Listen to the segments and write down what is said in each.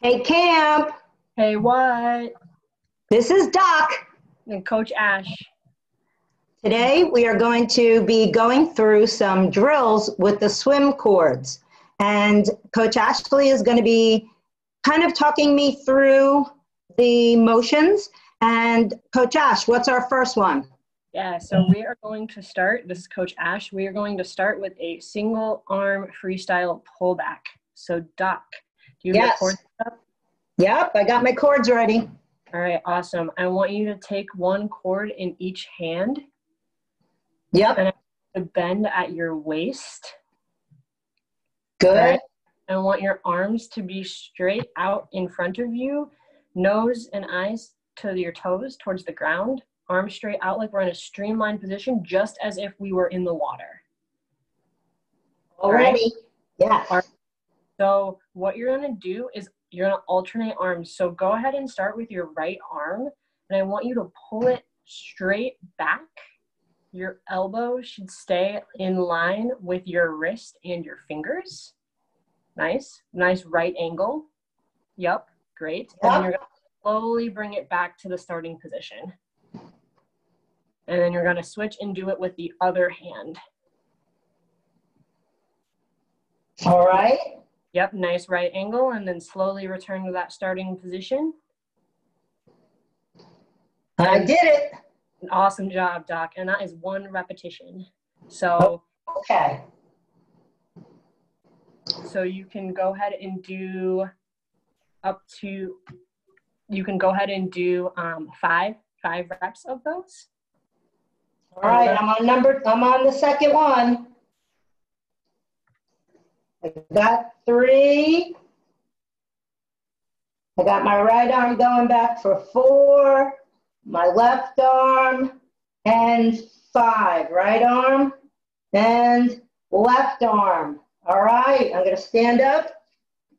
Hey, Camp. Hey, what? This is Doc. And Coach Ash. Today we are going to be going through some drills with the swim cords. And Coach Ashley is going to be kind of talking me through the motions. And Coach Ash, what's our first one? Yeah, so we are going to start. This is Coach Ash. We are going to start with a single arm freestyle pullback. So, Doc, do you Yes. cords up? Yep, I got my cords ready. All right, awesome. I want you to take one cord in each hand Yep, to bend at your waist. good. Right. I want your arms to be straight out in front of you, nose and eyes to your toes towards the ground, arms straight out like we're in a streamlined position, just as if we were in the water. Already. Yes. Ar- So, what you're gonna do is you're gonna alternate arms. So, go ahead and start with your right arm, and I want you to pull it straight back. Your elbow should stay in line with your wrist and your fingers. Nice, nice right angle. Yep, great. And then you're gonna slowly bring it back to the starting position. And then you're gonna switch and do it with the other hand. All right. Yep, nice right angle, and then slowly return to that starting position. I did it. Awesome job, Doc. And that is one repetition. So, Okay. so you can go ahead and do up to, you can go ahead and do um, five, five reps of those. All right, I'm on number, I'm on the second one. I got three. I got my right arm going back for four, my left arm, and five. Right arm and left arm. All right, I'm gonna stand up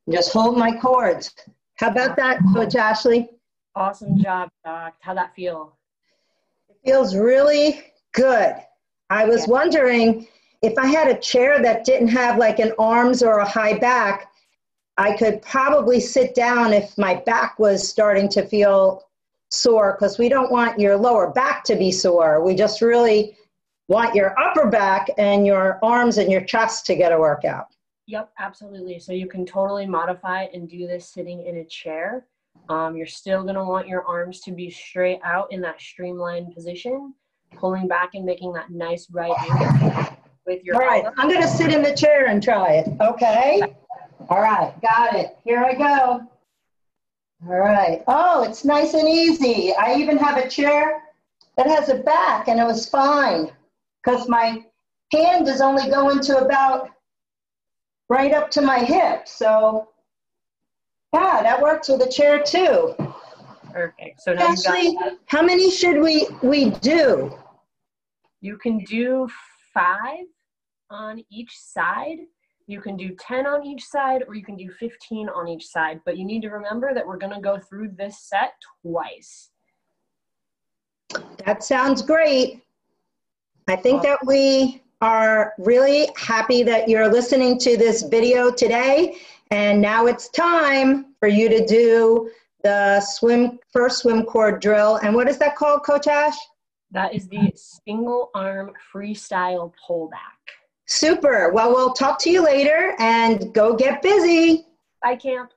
and just hold my cords. How about that, Coach Ashley? Awesome job, Doc. How'd that feel? It feels really good. I was Yeah. wondering if I had a chair that didn't have like an arms or a high back, I could probably sit down if my back was starting to feel sore because we don't want your lower back to be sore. We just really want your upper back and your arms and your chest to get a workout. Yep, absolutely. So you can totally modify and do this sitting in a chair. Um, you're still going to want your arms to be straight out in that streamlined position, pulling back and making that nice right angle with your All right. I'm going to sit in the chair and try it. Okay. All right, got it. Here I go. All right. Oh, it's nice and easy. I even have a chair that has a back, and it was fine because my hand is only going to about right up to my hip. So, yeah, that works with a chair too. Perfect. So Ashley, how many should we we do? you can do five on each side. You can do 10 on each side, or you can do 15 on each side. But you need to remember that we're going to go through this set twice. That sounds great. I think that we are really happy that you're listening to this video today. And now it's time for you to do the swim first swim cord drill. And what is that called, Coach Ash? That is the single arm freestyle pullback. Super. Well, we'll talk to you later and go get busy. Bye, camp.